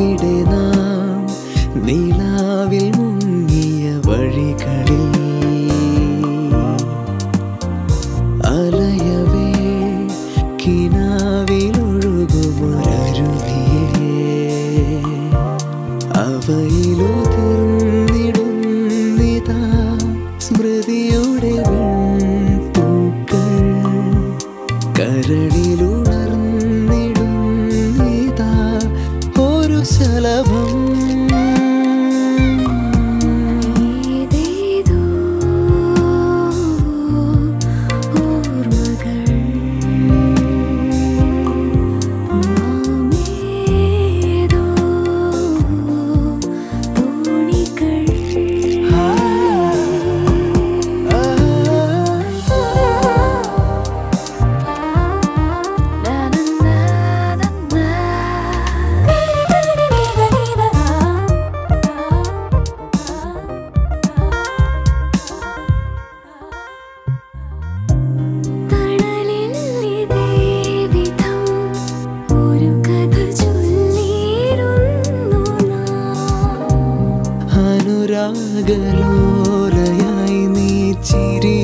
ഇവിടെ നാം നിലാവിൽ മുങ്ങിയ വഴികളിൽ അലയവേ കിനാവിലൊഴുകുമൊരരുവിയേ അവയിലുതിർന്നിടുന്നിതാ സ്മൃതിയുടെ വെൺപൂക്കൾ കരളിലുണർ ഒരു അനുരാഗലോലയായി നീ ചിരിയുടെ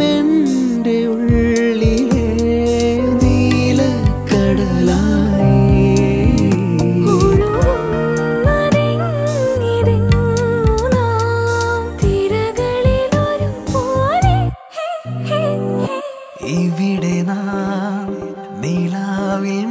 ഇവിടെ നാം നീളാവിൽ